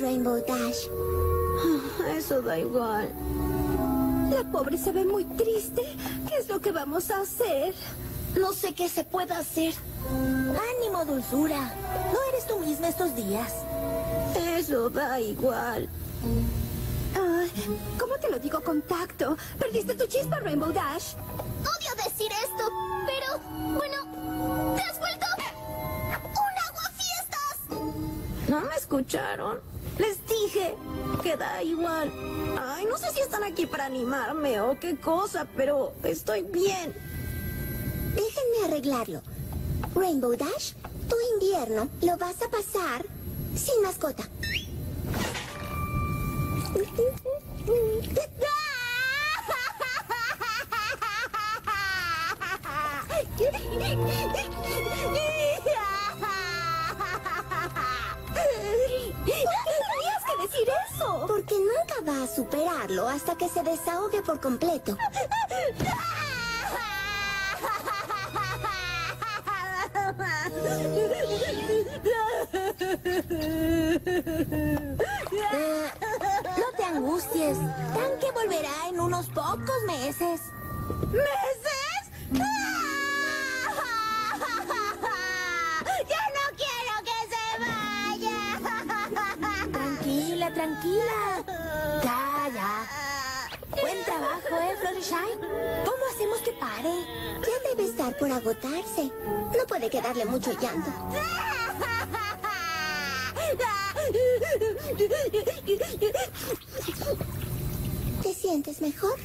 Rainbow Dash. Ah, Eso da igual. La pobre se ve muy triste. ¿Qué es lo que vamos a hacer? No sé qué se puede hacer. Ánimo, dulzura. No eres tú misma estos días. Eso da igual. Ah, ¿Cómo te lo digo con tacto? Perdiste tu chispa, Rainbow Dash. Odio decir esto, pero bueno, te has vuelto un aguafiestas. ¿No me escucharon? Dije que da igual. Ay, no sé si están aquí para animarme o qué cosa, pero estoy bien. Déjenme arreglarlo. Rainbow Dash, tu invierno lo vas a pasar sin mascota. Va a superarlo hasta que se desahogue por completo. Eh, no te angusties. Tanque volverá en unos pocos meses. ¿Meses? ¡Ya Tranquila, ya. Buen trabajo, ¿eh, Fluttershy? ¿Cómo hacemos que pare? Ya debe estar por agotarse. No puede quedarle mucho llanto. ¿Te sientes mejor?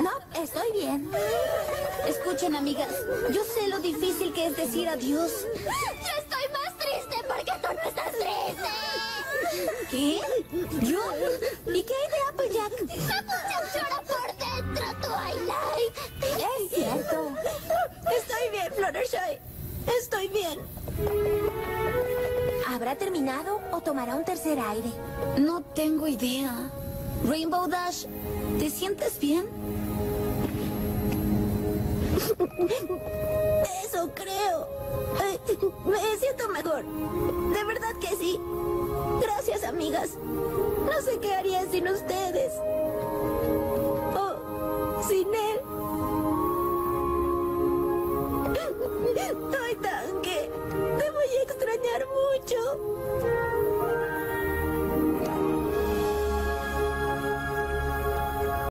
No, estoy bien. Escuchen, amigas, yo sé lo difícil que es decir adiós. Yo estoy más triste porque tú no estás triste. ¿Qué? ¿Yo? ¿Y qué hay de Applejack? Applejack llora por dentro, Twilight. Es cierto. Estoy bien, Fluttershy. Estoy bien. ¿Habrá terminado o tomará un tercer aire? No tengo idea. Rainbow Dash, ¿Te sientes bien? Eso creo. Me siento mejor. De verdad que sí. Gracias, amigas. No sé qué haría sin ustedes. O sin él. Estoy tan que te voy a extrañar mucho.